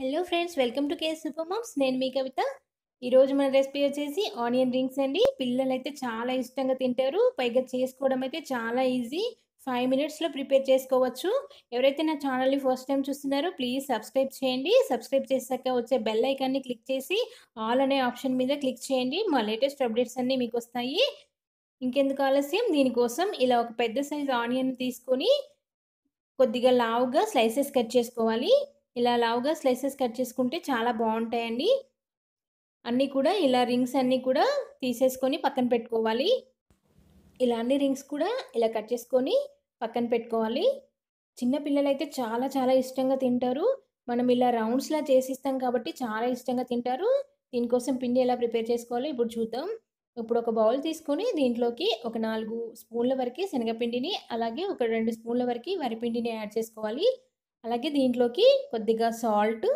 Hello friends welcome to KS super moms నేను మీ కవిత. ఈరోజు మన రెసిపీ వచ్చేసి ఆనియన్ రింగ్స్ అండి. పిల్లలు అయితే చాలా ఇష్టంగా తింటారు. పైగా చేసుకోవడం అయితే చాలా ఈజీ ఫైవ్ మినిట్స్లో ప్రిపేర్ చేసుకోవచ్చు. ఎవరైతే నా ఛానల్ని ఫస్ట్ టైం చూస్తున్నారో ప్లీజ్ సబ్స్క్రైబ్ చేయండి. సబ్స్క్రైబ్ చేశాక వచ్చే బెల్ ఐకాన్ని క్లిక్ చేసి ఆల్ అనే ఆప్షన్ మీద క్లిక్ చేయండి. మా లేటెస్ట్ అప్డేట్స్ అన్నీ మీకు వస్తాయి. ఇంకెందుకు ఆలస్యం? దీనికోసం ఇలా ఒక పెద్ద సైజ్ ఆనియన్ తీసుకొని కొద్దిగా లావుగా స్లైసెస్ కట్ చేసుకోవాలి. ఇలా లావుగా స్లైసెస్ కట్ చేసుకుంటే చాలా బాగుంటాయండి. అన్నీ కూడా ఇలా రింగ్స్ అన్నీ కూడా తీసేసుకొని పక్కన పెట్టుకోవాలి. ఇలా అన్ని రింగ్స్ కూడా ఇలా కట్ చేసుకొని పక్కన పెట్టుకోవాలి. చిన్నపిల్లలు అయితే చాలా చాలా ఇష్టంగా తింటారు. మనం ఇలా రౌండ్స్లా చేసిస్తాం కాబట్టి చాలా ఇష్టంగా తింటారు. దీనికోసం పిండి ఎలా ప్రిపేర్ చేసుకోవాలో ఇప్పుడు చూద్దాం. ఇప్పుడు ఒక బౌల్ తీసుకొని దీంట్లోకి ఒక నాలుగు స్పూన్ల వరకు శనగపిండిని అలాగే ఒక రెండు స్పూన్ల వరకు వరిపిండిని యాడ్ చేసుకోవాలి. అలాగే దీంట్లోకి కొద్దిగా సాల్ట్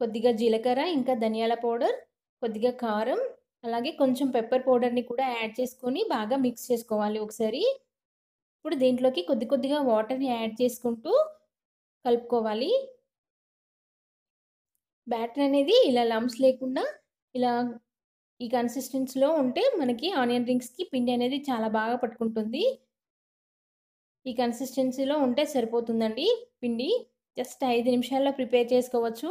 కొద్దిగా జీలకర్ర ఇంకా ధనియాల పౌడర్ కొద్దిగా కారం అలాగే కొంచెం పెప్పర్ పౌడర్ని కూడా యాడ్ చేసుకొని బాగా మిక్స్ చేసుకోవాలి ఒకసారి. ఇప్పుడు దీంట్లోకి కొద్ది కొద్దిగా వాటర్ని యాడ్ చేసుకుంటూ కలుపుకోవాలి. బ్యాటర్ అనేది ఇలా లమ్స్ లేకుండా ఇలా ఈ కన్సిస్టెన్సీలో ఉంటే మనకి ఆనియన్ రింగ్స్కి పిండి అనేది చాలా బాగా పట్టుకుంటుంది. ఈ కన్సిస్టెన్సీలో ఉంటే సరిపోతుందండి. పిండి జస్ట్ ఐదు నిమిషాల్లో ప్రిపేర్ చేసుకోవచ్చు.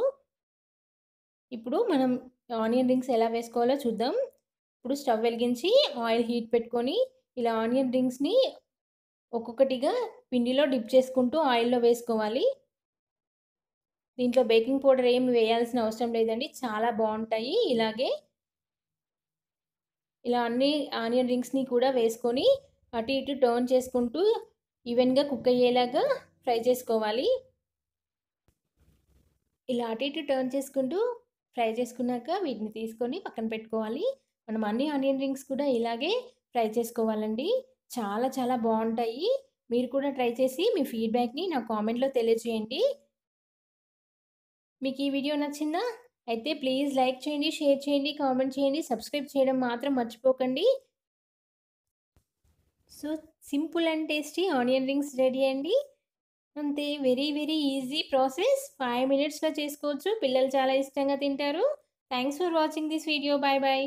ఇప్పుడు మనం ఆనియన్ రింగ్స్ ఎలా వేసుకోవాలో చూద్దాం. ఇప్పుడు స్టవ్ వెలిగించి ఆయిల్ హీట్ పెట్టుకొని ఇలా ఆనియన్ రింగ్స్ని ఒక్కొక్కటిగా పిండిలో డిప్ చేసుకుంటూ ఆయిల్లో వేసుకోవాలి. దీంట్లో బేకింగ్ పౌడర్ ఏమి వేయాల్సిన అవసరం లేదండి. చాలా బాగుంటాయి. ఇలాగే ఇలా అన్ని ఆనియన్ రింగ్స్ని కూడా వేసుకొని అటు ఇటు టర్న్ చేసుకుంటూ ఈవెన్గా కుక్ అయ్యేలాగా ఫ్రై చేసుకోవాలి. ఇలా అటు ఇటు టర్న్ చేసుకుంటూ ఫ్రై చేసుకున్నాక వీటిని తీసుకొని పక్కన పెట్టుకోవాలి. మనం అన్ని ఆనియన్ రింగ్స్ కూడా ఇలాగే ఫ్రై చేసుకోవాలండి. చాలా చాలా బాగుంటాయి. మీరు కూడా ట్రై చేసి మీ ఫీడ్బ్యాక్ని నా కామెంట్లో తెలియజేయండి. మీకు ఈ వీడియో నచ్చిందా? అయితే ప్లీజ్ లైక్ చేయండి షేర్ చేయండి కామెంట్ చేయండి. సబ్స్క్రైబ్ చేయడం మాత్రం మర్చిపోకండి. So simple and tasty onion rings ready అండి. అంతే very very easy process. Five మినిట్స్లో చేసుకోవచ్చు. పిల్లలు చాలా ఇష్టంగా తింటారు. Thanks for watching this video. Bye bye